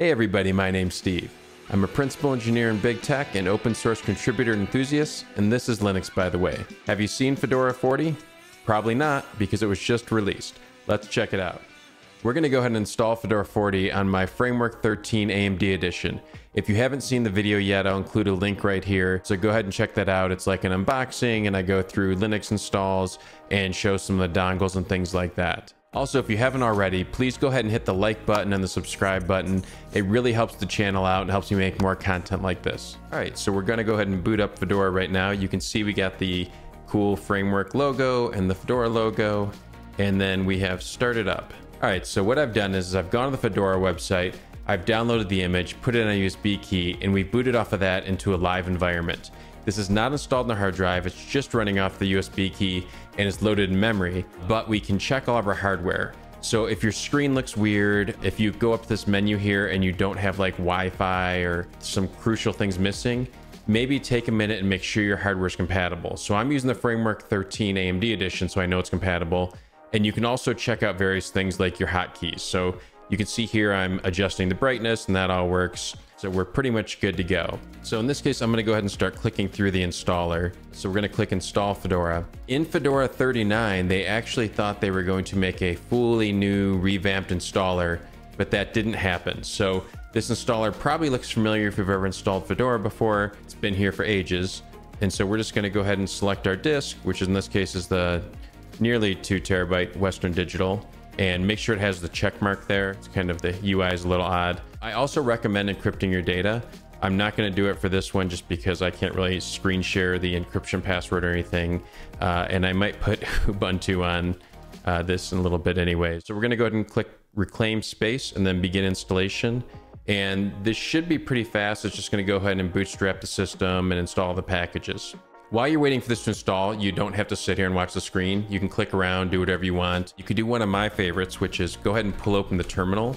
Hey everybody, my name's Steve. I'm a principal engineer in big tech and open source contributor enthusiast, and this is Linux by the way. Have you seen Fedora 40? Probably not, because it was just released. Let's check it out. We're going to go ahead and install Fedora 40 on my Framework 13 AMD edition. If you haven't seen the video yet, I'll include a link right here. So go ahead and check that out. It's like an unboxing and I go through Linux installs and show some of the dongles and things like that. Also, if you haven't already, please go ahead and hit the like button and the subscribe button. It really helps the channel out and helps me make more content like this. All right, so we're gonna go ahead and boot up Fedora right now. You can see we got the cool framework logo and the Fedora logo, and then we have started up. All right, so what I've done is I've gone to the Fedora website, I've downloaded the image, put it in a USB key, and we booted off of that into a live environment. This is not installed on the hard drive, it's just running off the USB key and it's loaded in memory, but we can check all of our hardware. So if your screen looks weird, if you go up this menu here and you don't have like Wi-Fi or some crucial things missing, maybe take a minute and make sure your hardware is compatible. So I'm using the Framework 13 AMD edition, so I know it's compatible. And you can also check out various things like your hotkeys. So you can see here I'm adjusting the brightness and that all works. So we're pretty much good to go. So in this case, I'm gonna go ahead and start clicking through the installer. So we're gonna click install Fedora. In Fedora 39, they actually thought they were going to make a fully new revamped installer, but that didn't happen. So this installer probably looks familiar if you've ever installed Fedora before. It's been here for ages. And so we're just gonna go ahead and select our disk, which in this case is the nearly two terabyte Western Digital and make sure it has the check mark there. It's kind of the UI is a little odd. I also recommend encrypting your data. I'm not going to do it for this one just because I can't really screen share the encryption password or anything. Uh, and I might put Ubuntu on uh, this in a little bit anyway. So we're going to go ahead and click reclaim space and then begin installation. And this should be pretty fast. It's just going to go ahead and bootstrap the system and install the packages. While you're waiting for this to install, you don't have to sit here and watch the screen. You can click around, do whatever you want. You could do one of my favorites, which is go ahead and pull open the terminal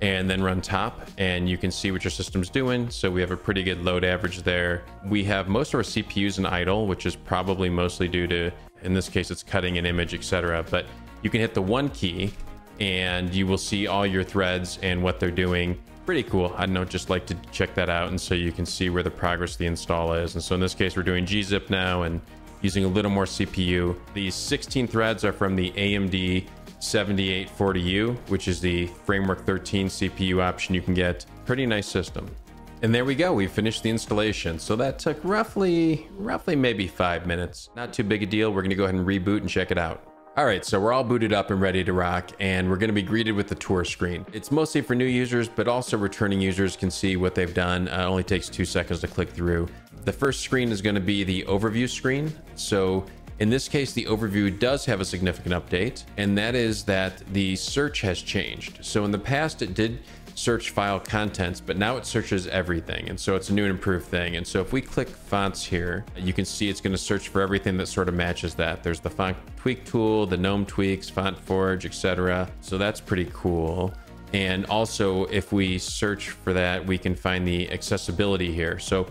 and then run top and you can see what your system's doing. So we have a pretty good load average there. We have most of our CPUs in idle, which is probably mostly due to, in this case, it's cutting an image, etc. But you can hit the one key and you will see all your threads and what they're doing pretty cool. I know, just like to check that out and so you can see where the progress of the install is. And so in this case, we're doing gzip now and using a little more CPU. These 16 threads are from the AMD 7840U, which is the Framework 13 CPU option you can get. Pretty nice system. And there we go, we finished the installation. So that took roughly, roughly maybe five minutes. Not too big a deal. We're gonna go ahead and reboot and check it out. All right, so we're all booted up and ready to rock, and we're gonna be greeted with the tour screen. It's mostly for new users, but also returning users can see what they've done. Uh, it only takes two seconds to click through. The first screen is gonna be the overview screen. So in this case, the overview does have a significant update, and that is that the search has changed. So in the past, it did search file contents, but now it searches everything. And so it's a new and improved thing. And so if we click fonts here, you can see it's going to search for everything that sort of matches that. There's the font tweak tool, the GNOME tweaks, font forge, etc. So that's pretty cool. And also if we search for that, we can find the accessibility here. So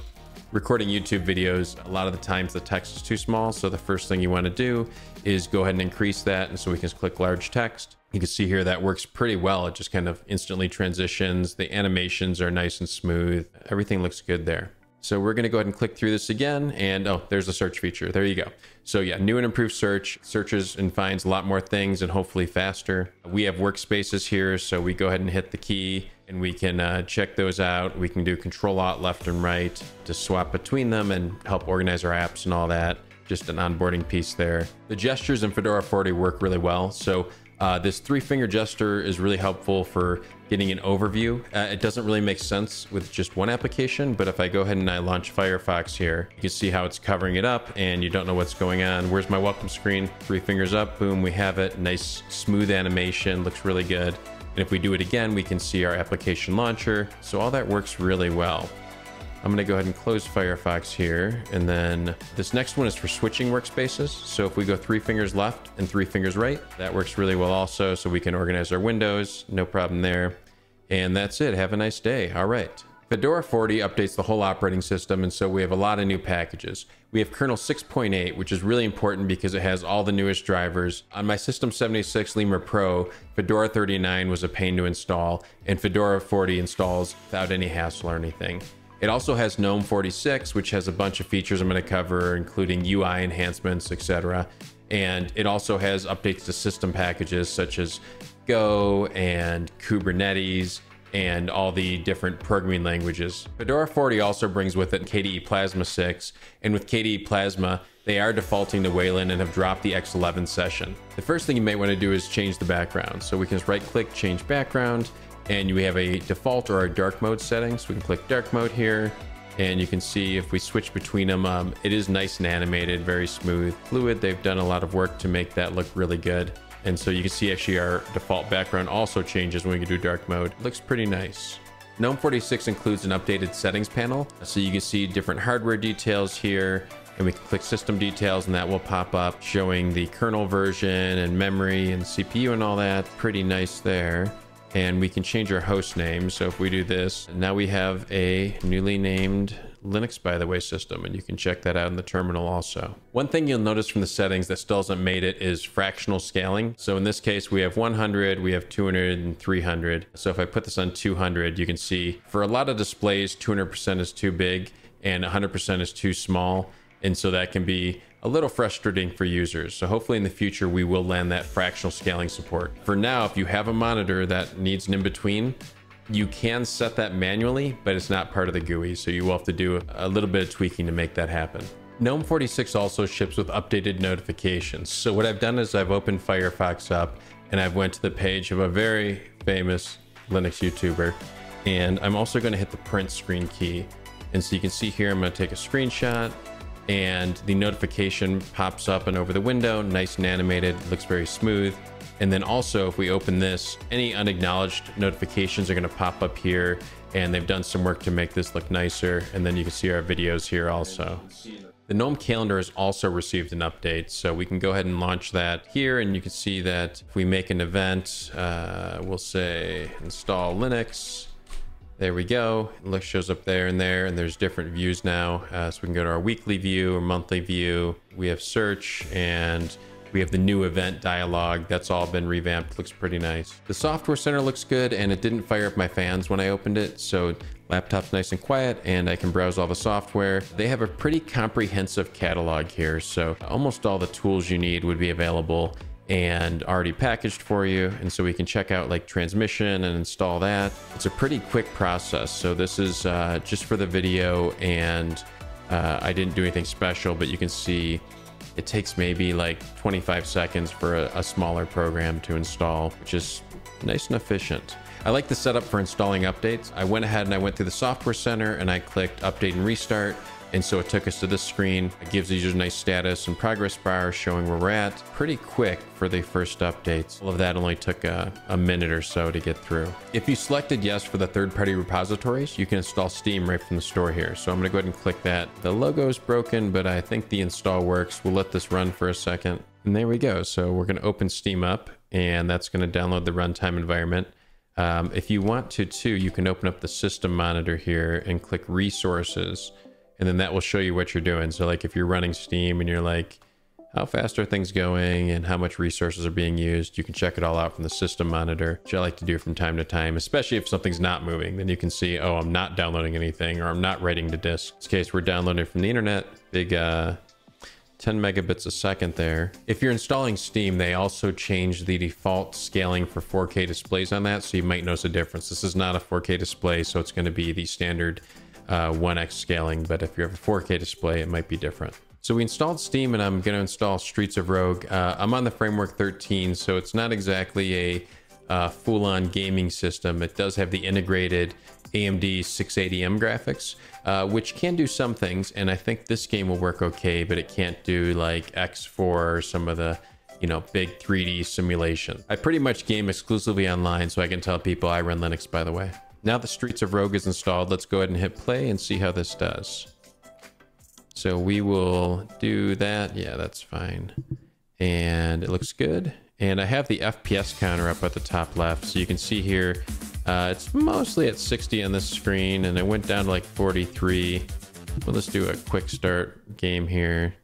recording YouTube videos, a lot of the times the text is too small. So the first thing you want to do is go ahead and increase that. And so we can just click large text. You can see here that works pretty well. It just kind of instantly transitions. The animations are nice and smooth. Everything looks good there. So we're going to go ahead and click through this again. And oh, there's the search feature. There you go. So yeah, new and improved search searches and finds a lot more things and hopefully faster. We have workspaces here. So we go ahead and hit the key and we can uh, check those out. We can do control alt left and right to swap between them and help organize our apps and all that. Just an onboarding piece there. The gestures in Fedora 40 work really well. So uh, this three finger gesture is really helpful for getting an overview. Uh, it doesn't really make sense with just one application, but if I go ahead and I launch Firefox here, you can see how it's covering it up and you don't know what's going on. Where's my welcome screen? Three fingers up, boom, we have it. Nice smooth animation, looks really good. And if we do it again, we can see our application launcher. So all that works really well. I'm going to go ahead and close Firefox here. And then this next one is for switching workspaces. So if we go three fingers left and three fingers right, that works really well also. So we can organize our windows, no problem there. And that's it. Have a nice day. All right. Fedora 40 updates the whole operating system, and so we have a lot of new packages. We have kernel 6.8, which is really important because it has all the newest drivers. On my System 76 Lemur Pro, Fedora 39 was a pain to install, and Fedora 40 installs without any hassle or anything. It also has GNOME 46, which has a bunch of features I'm going to cover, including UI enhancements, etc. And it also has updates to system packages such as Go and Kubernetes and all the different programming languages. Fedora 40 also brings with it KDE Plasma 6, and with KDE Plasma, they are defaulting to Wayland and have dropped the X11 session. The first thing you may want to do is change the background. So we can just right click, change background, and we have a default or a dark mode setting. So we can click dark mode here, and you can see if we switch between them, um, it is nice and animated, very smooth, fluid. They've done a lot of work to make that look really good. And so you can see actually our default background also changes when we do dark mode. Looks pretty nice. GNOME 46 includes an updated settings panel. So you can see different hardware details here and we can click system details and that will pop up showing the kernel version and memory and CPU and all that. Pretty nice there. And we can change our host name. So if we do this, now we have a newly named Linux, by the way, system, and you can check that out in the terminal also. One thing you'll notice from the settings that still hasn't made it is fractional scaling. So in this case, we have 100, we have 200, and 300. So if I put this on 200, you can see for a lot of displays, 200% is too big and 100% is too small. And so that can be a little frustrating for users. So hopefully in the future, we will land that fractional scaling support. For now, if you have a monitor that needs an in-between, you can set that manually, but it's not part of the GUI, so you will have to do a little bit of tweaking to make that happen. GNOME 46 also ships with updated notifications. So what I've done is I've opened Firefox up and I've went to the page of a very famous Linux YouTuber. And I'm also going to hit the print screen key. And so you can see here, I'm going to take a screenshot and the notification pops up and over the window, nice and animated, looks very smooth. And then also if we open this, any unacknowledged notifications are gonna pop up here and they've done some work to make this look nicer. And then you can see our videos here also. The GNOME calendar has also received an update, so we can go ahead and launch that here. And you can see that if we make an event, uh, we'll say install Linux. There we go. Looks shows up there and there, and there's different views now. Uh, so we can go to our weekly view or monthly view. We have search and we have the new event dialog. That's all been revamped. Looks pretty nice. The software center looks good and it didn't fire up my fans when I opened it. So laptop's nice and quiet and I can browse all the software. They have a pretty comprehensive catalog here. So almost all the tools you need would be available and already packaged for you. And so we can check out like transmission and install that. It's a pretty quick process. So this is uh, just for the video and uh, I didn't do anything special, but you can see it takes maybe like 25 seconds for a, a smaller program to install, which is nice and efficient. I like the setup for installing updates. I went ahead and I went through the software center and I clicked update and restart. And so it took us to this screen. It gives users a nice status and progress bar showing where we're at. Pretty quick for the first updates. All of that only took a, a minute or so to get through. If you selected yes for the third-party repositories, you can install Steam right from the store here. So I'm gonna go ahead and click that. The logo is broken, but I think the install works. We'll let this run for a second. And there we go. So we're gonna open Steam up and that's gonna download the runtime environment. Um, if you want to too, you can open up the system monitor here and click resources and then that will show you what you're doing. So like if you're running Steam and you're like, how fast are things going and how much resources are being used, you can check it all out from the system monitor, which I like to do from time to time, especially if something's not moving. Then you can see, oh, I'm not downloading anything or I'm not writing to disk. In this case, we're downloading from the internet, big uh, 10 megabits a second there. If you're installing Steam, they also changed the default scaling for 4K displays on that, so you might notice a difference. This is not a 4K display, so it's going to be the standard uh, 1x scaling, but if you have a 4K display, it might be different. So we installed Steam and I'm going to install Streets of Rogue. Uh, I'm on the Framework 13, so it's not exactly a uh, full-on gaming system. It does have the integrated AMD 680M graphics, uh, which can do some things, and I think this game will work okay, but it can't do like X4 or some of the you know, big 3D simulation. I pretty much game exclusively online, so I can tell people I run Linux, by the way. Now the Streets of Rogue is installed, let's go ahead and hit play and see how this does. So we will do that. Yeah, that's fine. And it looks good. And I have the FPS counter up at the top left. So you can see here, uh, it's mostly at 60 on this screen and it went down to like 43. Well, let's do a quick start game here.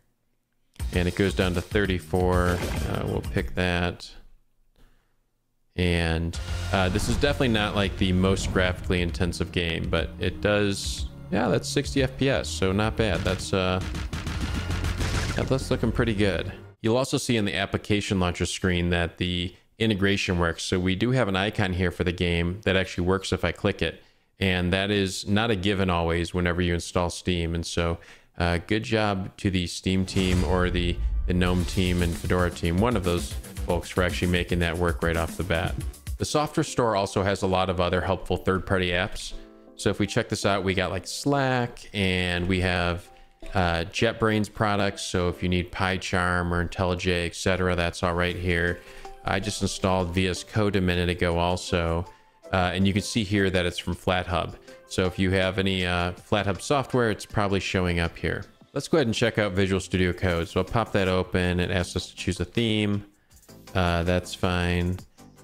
And it goes down to 34. Uh, we'll pick that. And uh, this is definitely not like the most graphically intensive game, but it does, yeah, that's 60 FPS, so not bad. That's, uh, that's looking pretty good. You'll also see in the application launcher screen that the integration works. So we do have an icon here for the game that actually works if I click it. And that is not a given always whenever you install Steam. And so uh, good job to the Steam team or the, the GNOME team and Fedora team, one of those folks, for actually making that work right off the bat. The software store also has a lot of other helpful third-party apps. So if we check this out, we got like Slack and we have uh, JetBrains products. So if you need PyCharm or IntelliJ, etc., that's all right here. I just installed VS Code a minute ago also. Uh, and you can see here that it's from FlatHub. So if you have any uh, FlatHub software, it's probably showing up here. Let's go ahead and check out Visual Studio Code. So I'll pop that open. It asks us to choose a theme. Uh, that's fine.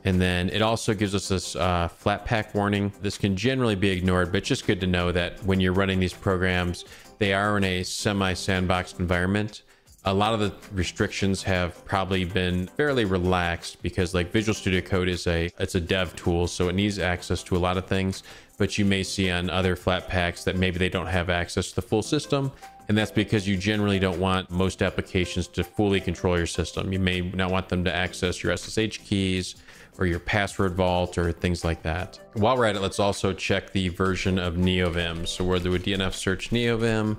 And then it also gives us this uh, Flatpak warning. This can generally be ignored, but it's just good to know that when you're running these programs, they are in a semi-sandboxed environment. A lot of the restrictions have probably been fairly relaxed because like Visual Studio Code is a it's a dev tool, so it needs access to a lot of things. But you may see on other Flatpaks that maybe they don't have access to the full system. And that's because you generally don't want most applications to fully control your system. You may not want them to access your SSH keys or your password vault or things like that. While we're at it, let's also check the version of NeoVim. So we'll do DNF search NeoVim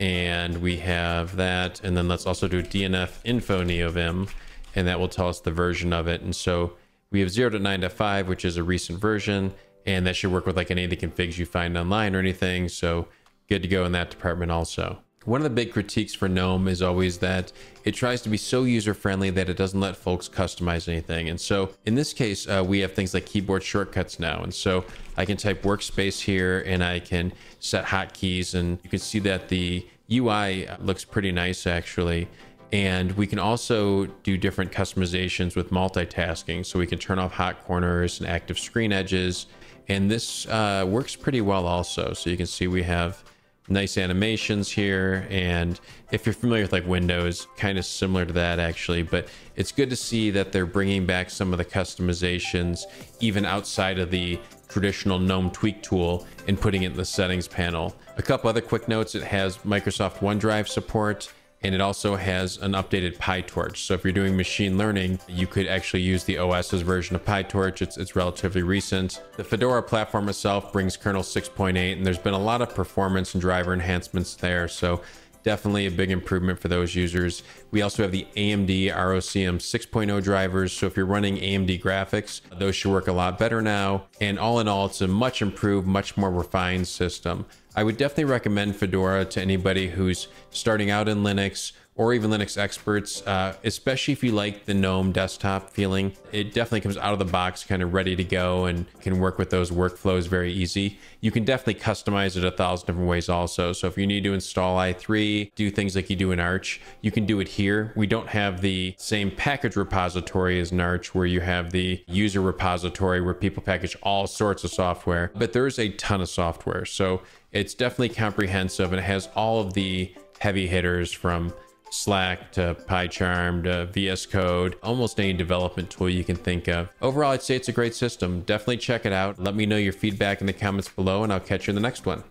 and we have that. And then let's also do DNF info NeoVim and that will tell us the version of it. And so we have 0.9.5, which is a recent version, and that should work with like any of the configs you find online or anything. So good to go in that department also. One of the big critiques for GNOME is always that it tries to be so user friendly that it doesn't let folks customize anything. And so in this case, uh, we have things like keyboard shortcuts now. And so I can type workspace here and I can set hotkeys and you can see that the UI looks pretty nice actually. And we can also do different customizations with multitasking. So we can turn off hot corners and active screen edges. And this uh, works pretty well also. So you can see we have nice animations here. And if you're familiar with like Windows, kind of similar to that actually, but it's good to see that they're bringing back some of the customizations even outside of the traditional GNOME tweak tool and putting it in the settings panel. A couple other quick notes, it has Microsoft OneDrive support and it also has an updated PyTorch. So if you're doing machine learning, you could actually use the OS's version of PyTorch. It's, it's relatively recent. The Fedora platform itself brings kernel 6.8, and there's been a lot of performance and driver enhancements there. So definitely a big improvement for those users. We also have the AMD ROCm 6.0 drivers. So if you're running AMD graphics, those should work a lot better now. And all in all, it's a much improved, much more refined system. I would definitely recommend Fedora to anybody who's starting out in Linux or even Linux experts, uh, especially if you like the GNOME desktop feeling. It definitely comes out of the box kind of ready to go and can work with those workflows very easy. You can definitely customize it a thousand different ways also. So if you need to install i3, do things like you do in Arch, you can do it here. We don't have the same package repository as in Arch where you have the user repository where people package all sorts of software, but there is a ton of software. So it's definitely comprehensive and it has all of the heavy hitters from Slack to PyCharm to VS Code, almost any development tool you can think of. Overall, I'd say it's a great system. Definitely check it out. Let me know your feedback in the comments below, and I'll catch you in the next one.